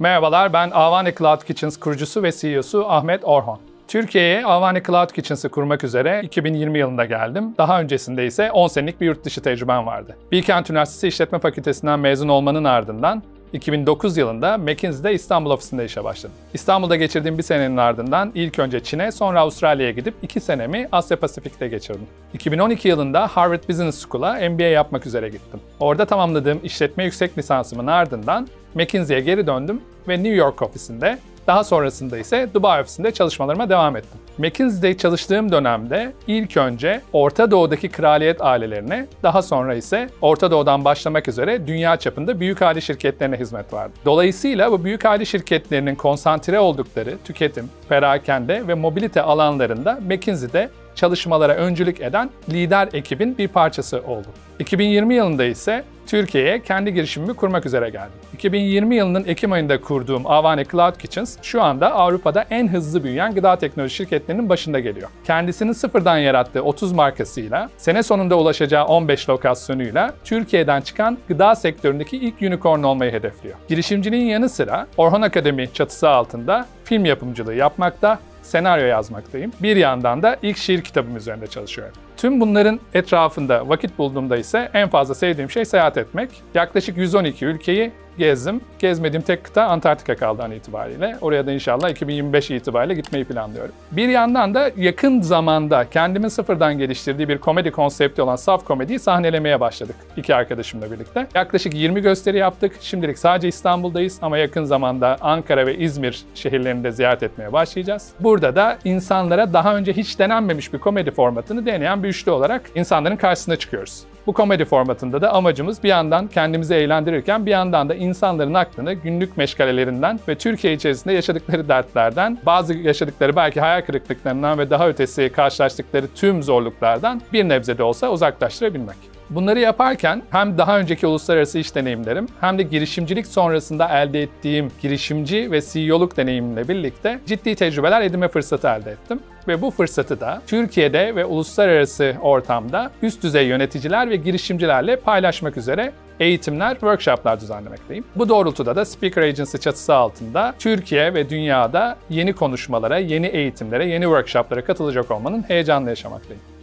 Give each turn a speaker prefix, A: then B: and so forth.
A: Merhabalar, ben Avani Cloud Kitchens kurucusu ve CEO'su Ahmet Orhon. Türkiye'ye Avani Cloud Kitchens'ı kurmak üzere 2020 yılında geldim. Daha öncesinde ise 10 senelik bir yurt dışı tecrübem vardı. Bilkent Üniversitesi İşletme Fakültesinden mezun olmanın ardından 2009 yılında McKinsey'de İstanbul ofisinde işe başladım. İstanbul'da geçirdiğim bir senenin ardından ilk önce Çin'e sonra Avustralya'ya gidip iki senemi Asya Pasifik'te geçirdim. 2012 yılında Harvard Business School'a MBA yapmak üzere gittim. Orada tamamladığım işletme yüksek lisansımın ardından McKinsey'ye geri döndüm ve New York ofisinde daha sonrasında ise Dubai ofisinde çalışmalarıma devam ettim. McKinsey'de çalıştığım dönemde ilk önce Orta Doğu'daki kraliyet ailelerine, daha sonra ise Orta Doğu'dan başlamak üzere dünya çapında büyük aile şirketlerine hizmet vardı. Dolayısıyla bu büyük aile şirketlerinin konsantre oldukları tüketim, perakende ve mobilite alanlarında McKinsey'de çalışmalara öncülük eden lider ekibin bir parçası oldu. 2020 yılında ise Türkiye'ye kendi girişimimi kurmak üzere geldim. 2020 yılının Ekim ayında kurduğum Avani Cloud Kitchens şu anda Avrupa'da en hızlı büyüyen gıda teknoloji şirketlerinin başında geliyor. Kendisini sıfırdan yarattığı 30 markasıyla, sene sonunda ulaşacağı 15 lokasyonuyla Türkiye'den çıkan gıda sektöründeki ilk unicorn olmayı hedefliyor. Girişimciliğin yanı sıra Orhon Akademi çatısı altında film yapımcılığı yapmakta senaryo yazmaktayım. Bir yandan da ilk şiir kitabım üzerinde çalışıyorum. Tüm bunların etrafında vakit bulduğumda ise en fazla sevdiğim şey seyahat etmek. Yaklaşık 112 ülkeyi gezdim. Gezmediğim tek kıta Antarktika kaldı an itibariyle. Oraya da inşallah 2025 itibariyle gitmeyi planlıyorum. Bir yandan da yakın zamanda kendimin sıfırdan geliştirdiği bir komedi konsepti olan saf komediyi sahnelemeye başladık iki arkadaşımla birlikte. Yaklaşık 20 gösteri yaptık. Şimdilik sadece İstanbul'dayız ama yakın zamanda Ankara ve İzmir şehirlerini de ziyaret etmeye başlayacağız. Burada da insanlara daha önce hiç denenmemiş bir komedi formatını deneyen bir üçlü olarak insanların karşısına çıkıyoruz. Bu komedi formatında da amacımız bir yandan kendimizi eğlendirirken bir yandan da insanların aklını günlük meşgalelerinden ve Türkiye içerisinde yaşadıkları dertlerden, bazı yaşadıkları belki hayal kırıklıklarından ve daha ötesi karşılaştıkları tüm zorluklardan bir nebze de olsa uzaklaştırabilmek. Bunları yaparken hem daha önceki uluslararası iş deneyimlerim hem de girişimcilik sonrasında elde ettiğim girişimci ve CEO'luk deneyimimle birlikte ciddi tecrübeler edinme fırsatı elde ettim. Ve bu fırsatı da Türkiye'de ve uluslararası ortamda üst düzey yöneticiler ve girişimcilerle paylaşmak üzere eğitimler, workshoplar düzenlemekteyim. Bu doğrultuda da Speaker Agency çatısı altında Türkiye ve dünyada yeni konuşmalara, yeni eğitimlere, yeni workshoplara katılacak olmanın heyecanlı yaşamaktayım.